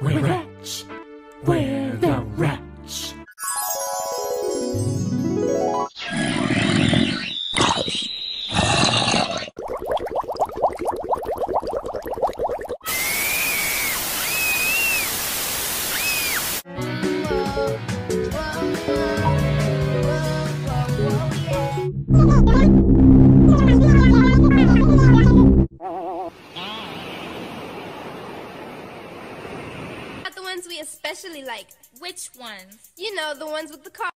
We're rich. We're the rich. Ones we especially like. Which ones? You know, the ones with the car.